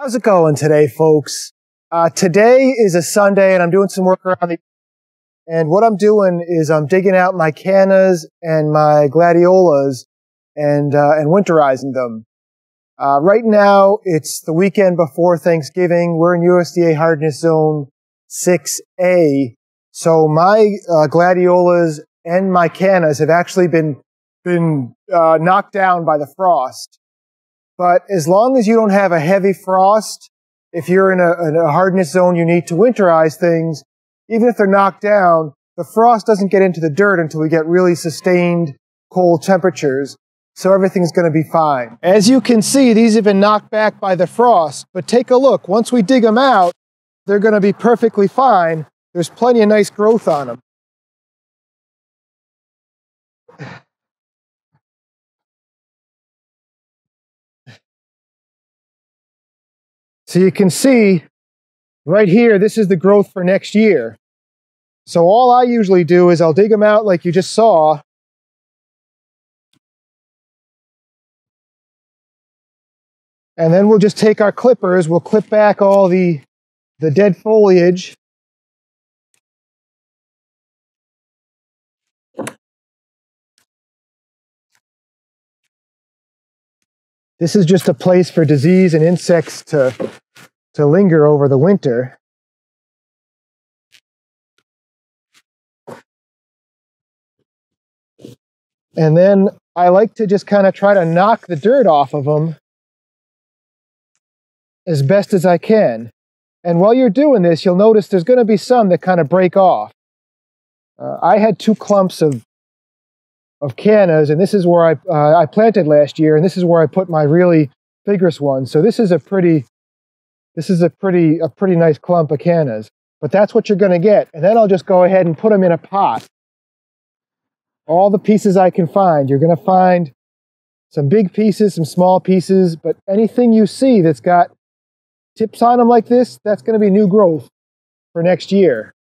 How's it going today, folks? Uh, today is a Sunday and I'm doing some work around the, and what I'm doing is I'm digging out my cannas and my gladiolas and, uh, and winterizing them. Uh, right now, it's the weekend before Thanksgiving. We're in USDA hardiness zone 6A. So my, uh, gladiolas and my cannas have actually been, been, uh, knocked down by the frost. But as long as you don't have a heavy frost, if you're in a, in a, hardiness zone, you need to winterize things. Even if they're knocked down, the frost doesn't get into the dirt until we get really sustained cold temperatures. So everything's going to be fine. As you can see, these have been knocked back by the frost, but take a look. Once we dig them out, they're going to be perfectly fine. There's plenty of nice growth on them. So you can see right here, this is the growth for next year. So all I usually do is I'll dig them out like you just saw. And then we'll just take our clippers, we'll clip back all the, the dead foliage. This is just a place for disease and insects to, to linger over the winter. And then I like to just kind of try to knock the dirt off of them as best as I can. And while you're doing this, you'll notice there's going to be some that kind of break off. Uh, I had two clumps of of cannas, and this is where I uh, I planted last year, and this is where I put my really vigorous ones. So this is a pretty this is a pretty a pretty nice clump of cannas. But that's what you're going to get, and then I'll just go ahead and put them in a pot. All the pieces I can find. You're going to find some big pieces, some small pieces, but anything you see that's got tips on them like this, that's going to be new growth for next year.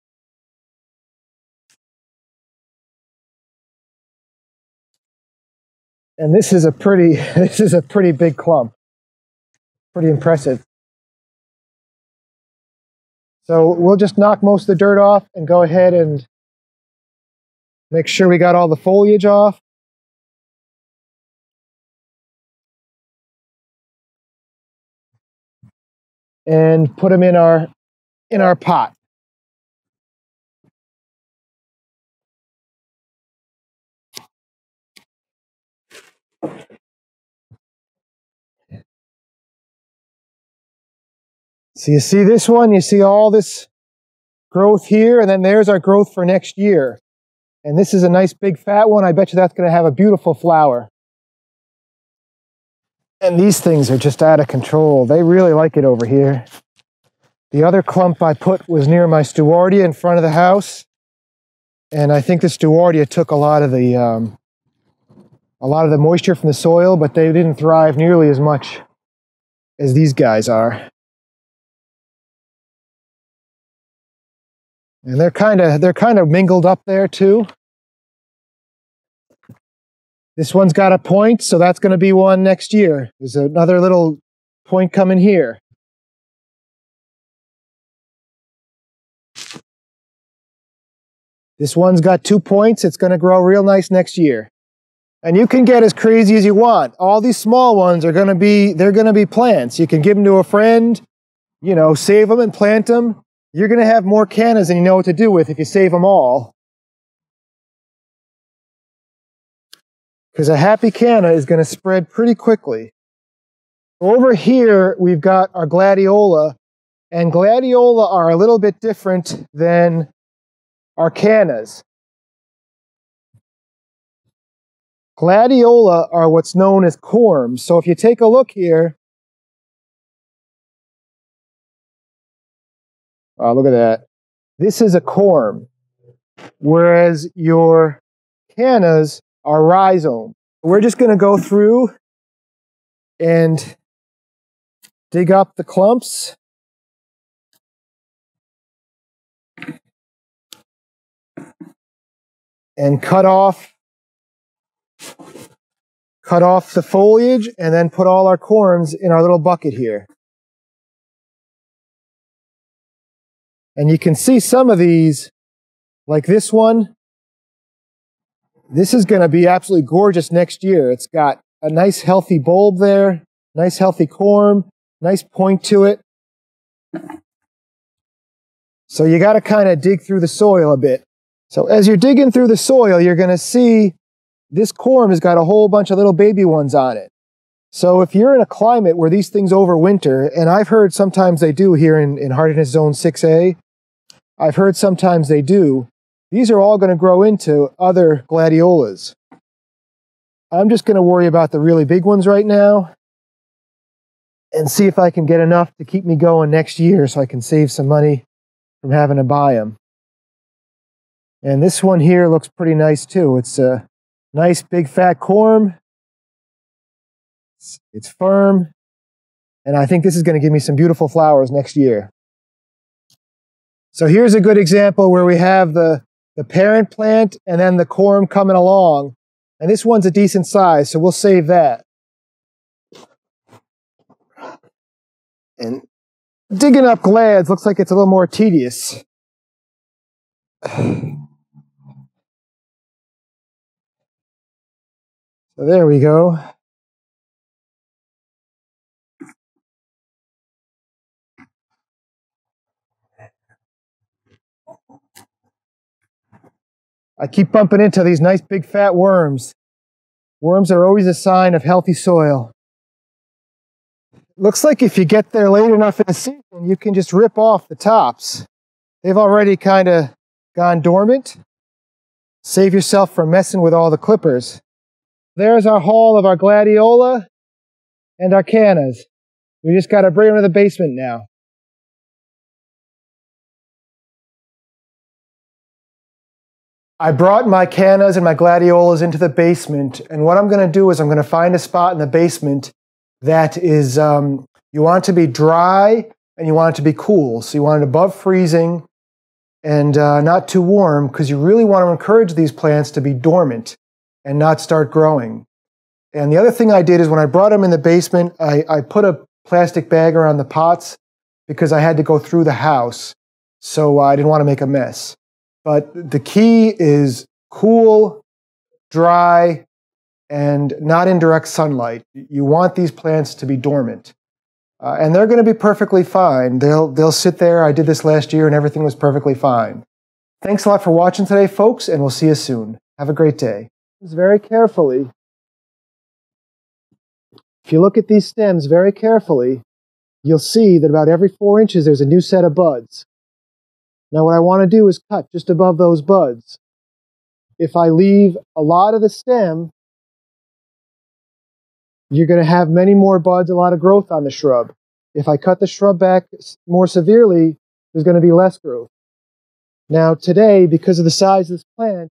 And this is a pretty, this is a pretty big clump. Pretty impressive. So we'll just knock most of the dirt off and go ahead and make sure we got all the foliage off. And put them in our, in our pot. So you see this one, you see all this growth here, and then there's our growth for next year. And this is a nice big fat one. I bet you that's going to have a beautiful flower. And these things are just out of control. They really like it over here. The other clump I put was near my Stewartia in front of the house. And I think the Stewartia took a lot of the um, a lot of the moisture from the soil, but they didn't thrive nearly as much as these guys are. And they're kind of they're kind of mingled up there too. This one's got a point, so that's going to be one next year. There's another little point coming here. This one's got two points. It's going to grow real nice next year. And you can get as crazy as you want. All these small ones are going to be, they're going to be plants. You can give them to a friend, you know, save them and plant them you're going to have more cannas than you know what to do with if you save them all. Because a happy canna is going to spread pretty quickly. Over here, we've got our gladiola, and gladiola are a little bit different than our cannas. Gladiola are what's known as corms. So if you take a look here, Uh, look at that. This is a corm, whereas your cannas are rhizome. We're just going to go through and dig up the clumps. And cut off cut off the foliage and then put all our corms in our little bucket here. And you can see some of these, like this one. This is going to be absolutely gorgeous next year. It's got a nice healthy bulb there, nice healthy corm, nice point to it. So you got to kind of dig through the soil a bit. So as you're digging through the soil, you're going to see this corm has got a whole bunch of little baby ones on it. So if you're in a climate where these things overwinter, and I've heard sometimes they do here in, in hardiness zone 6A, I've heard sometimes they do, these are all going to grow into other gladiolas. I'm just going to worry about the really big ones right now and see if I can get enough to keep me going next year so I can save some money from having to buy them. And this one here looks pretty nice too. It's a nice big fat corm. It's, it's firm. And I think this is going to give me some beautiful flowers next year. So here's a good example where we have the, the parent plant and then the corm coming along. And this one's a decent size, so we'll save that. And digging up glads looks like it's a little more tedious. So there we go. I keep bumping into these nice big fat worms. Worms are always a sign of healthy soil. Looks like if you get there late enough in the season, you can just rip off the tops. They've already kind of gone dormant. Save yourself from messing with all the clippers. There's our haul of our gladiola and our cannas. We just got to bring them to the basement now. I brought my cannas and my gladiolas into the basement, and what I'm going to do is I'm going to find a spot in the basement that is, um, you want it to be dry and you want it to be cool. So you want it above freezing and uh, not too warm because you really want to encourage these plants to be dormant and not start growing. And the other thing I did is when I brought them in the basement, I, I put a plastic bag around the pots because I had to go through the house. So I didn't want to make a mess. But the key is cool, dry, and not in direct sunlight. You want these plants to be dormant. Uh, and they're going to be perfectly fine. They'll, they'll sit there. I did this last year and everything was perfectly fine. Thanks a lot for watching today, folks, and we'll see you soon. Have a great day very carefully, if you look at these stems very carefully, you'll see that about every four inches there's a new set of buds. Now what I want to do is cut just above those buds. If I leave a lot of the stem, you're going to have many more buds, a lot of growth on the shrub. If I cut the shrub back more severely, there's going to be less growth. Now today, because of the size of this plant,